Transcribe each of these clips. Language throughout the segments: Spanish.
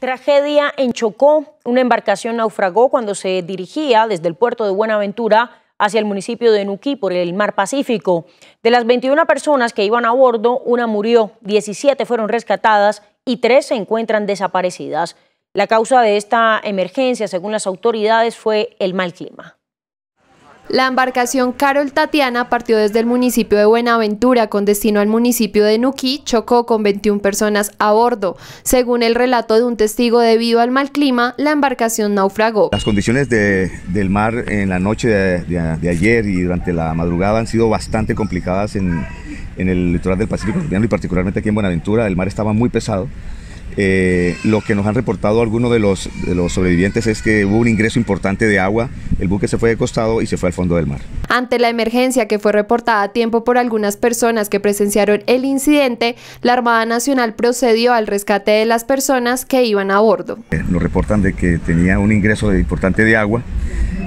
Tragedia en Chocó. Una embarcación naufragó cuando se dirigía desde el puerto de Buenaventura hacia el municipio de Nuquí por el mar Pacífico. De las 21 personas que iban a bordo, una murió, 17 fueron rescatadas y 3 se encuentran desaparecidas. La causa de esta emergencia, según las autoridades, fue el mal clima. La embarcación Carol Tatiana partió desde el municipio de Buenaventura con destino al municipio de Nuquí, chocó con 21 personas a bordo. Según el relato de un testigo debido al mal clima, la embarcación naufragó. Las condiciones del mar en la noche de, ayer y durante la madrugada han sido bastante complicadas en, en el litoral del Pacífico y particularmente aquí en Buenaventura. El mar estaba muy pesado. Eh, lo que nos han reportado algunos de los, de los sobrevivientes es que hubo un ingreso importante de agua, el buque se fue de costado y se fue al fondo del mar. Ante la emergencia que fue reportada a tiempo por algunas personas que presenciaron el incidente, la Armada Nacional procedió al rescate de las personas que iban a bordo. Eh, nos reportan de que tenía un ingreso importante de agua.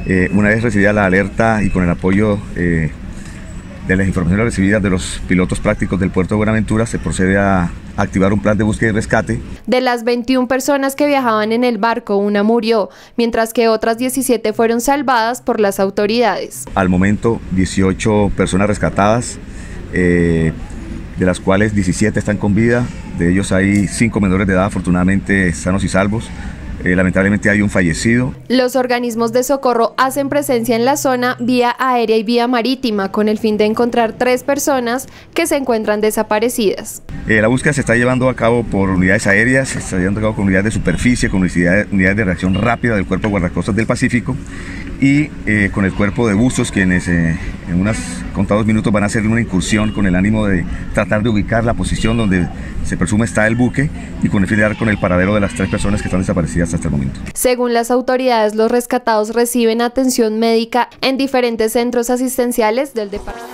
Eh, una vez recibida la alerta y con el apoyo de las informaciones recibidas de los pilotos prácticos del puerto de Buenaventura, se procede a activar un plan de búsqueda y rescate. De las 21 personas que viajaban en el barco, una murió, mientras que otras 17 fueron salvadas por las autoridades. Al momento, 18 personas rescatadas, eh, de las cuales 17 están con vida, de ellos hay 5 menores de edad afortunadamente sanos y salvos. Eh, lamentablemente hay un fallecido. Los organismos de socorro hacen presencia en la zona vía aérea y vía marítima con el fin de encontrar tres personas que se encuentran desaparecidas. Eh, la búsqueda se está llevando a cabo por unidades aéreas, se está llevando a cabo con unidades de superficie, con unidades, de reacción rápida del Cuerpo de Guardacostas del Pacífico y eh, con el cuerpo de buzos quienes en unos contados minutos van a hacer una incursión con el ánimo de tratar de ubicar la posición donde se presume está el buque y con el fin de dar con el paradero de las tres personas que están desaparecidas hasta el momento. Según las autoridades, los rescatados reciben atención médica en diferentes centros asistenciales del departamento.